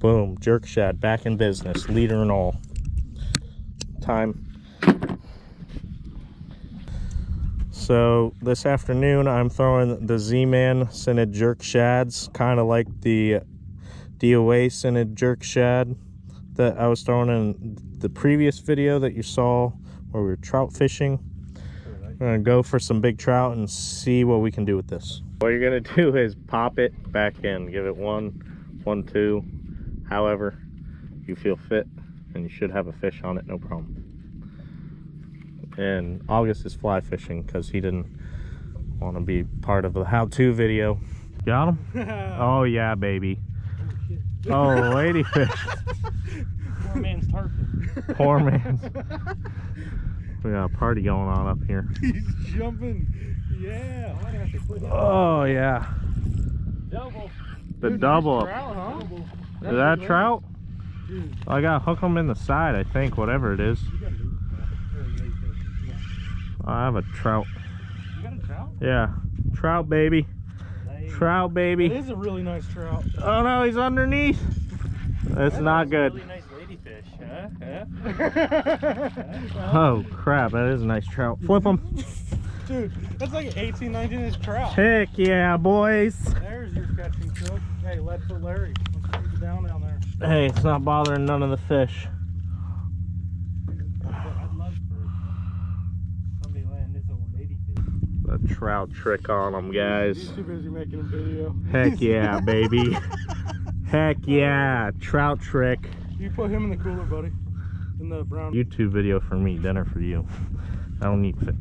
Boom, jerk shad back in business, leader and all. Time. So this afternoon I'm throwing the Z-Man scented jerk shads, kind of like the DOA scented jerk shad that I was throwing in the previous video that you saw where we were trout fishing. I'm gonna go for some big trout and see what we can do with this. What you're gonna do is pop it back in, give it one, one, two, however you feel fit, and you should have a fish on it, no problem. And August is fly fishing because he didn't want to be part of the how-to video. Got him? oh yeah, baby. Oh, ladyfish. Poor man's tarpon. Poor man's. We got a party going on up here. He's jumping. Yeah. Have to Oh yeah, double. the Dude, double. nice Trout, huh? Is that a trout? Dude, I gotta hook them in the side, I think, whatever it is. you got a new There you go, you fish. Yeah. I have a trout. You got a trout? Yeah, trout baby, Nice. trout baby. is a really nice trout. Oh no, he's underneath. That's That not good. Really nice ladyfish, huh? Yeah. Oh crap, that is a nice trout. Flip him. Dude, that's like an 18, 19 inch trout. Heck yeah, boys. There's your catching cook. Hey, let's put Larry. Let's take you down down there. Hey, it's not bothering none of the fish. I'd love for somebody land this old ladyfish. The trout trick on them, guys. He's too busy making a video. Heck yeah, baby. Heck yeah, trout trick. You put him in the cooler, buddy. In the brown. YouTube video for me, dinner for you. I don't need fish.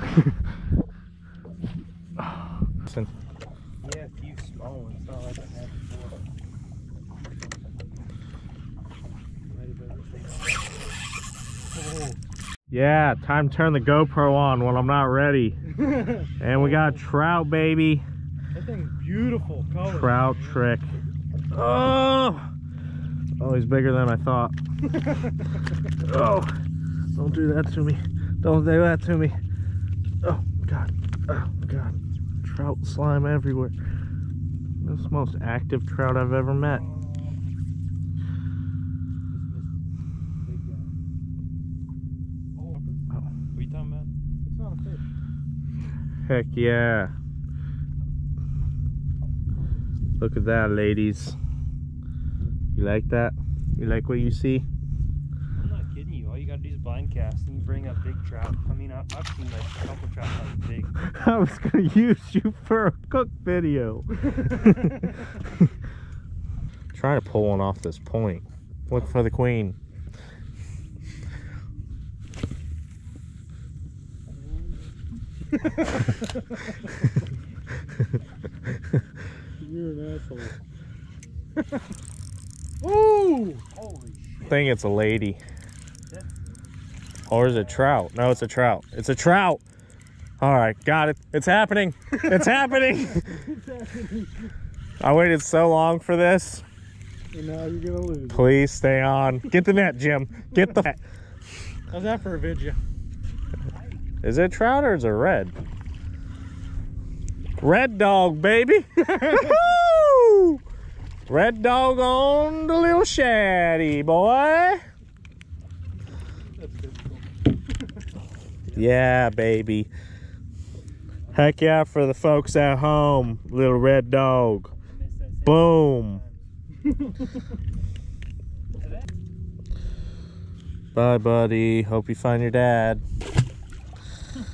Listen, Yeah, a few small ones. Not like I had before. Might have been- yeah, time to turn the GoPro on when I'm not ready. And we got trout, baby. that thing's beautiful color. Trout trick. Oh, oh, he's bigger than I thought. Oh, don't do that to me. Don't do that to me. Oh, God. Oh, God. Trout slime everywhere. This is the most active trout I've ever met. Oh, what are you talking about? It's not a fish. Heck yeah. Look at that, ladies. You like that? You like what you see? I'm not kidding you. All you gotta do is blind cast and you bring up big trout. I mean, I, I've seen like a couple trout that big. I was gonna use you for a cook video. Trying to pull one off this point. Look for the queen. You're an asshole. Ooh! Holy I think it's a lady. Or is it trout? No, it's a trout. It's a trout. All right, got it. It's happening. It's happening. I waited so long for this. And now you're gonna lose. Please stay on. Get the net, Jim. Get the net. How's that for a video? Is it trout or is it red? Red dog, baby. Red dog on the little shaddy, boy. Yeah, baby. Heck yeah for the folks at home. Little red dog. Boom. Bye, buddy. Hope you find your dad. Hilarious.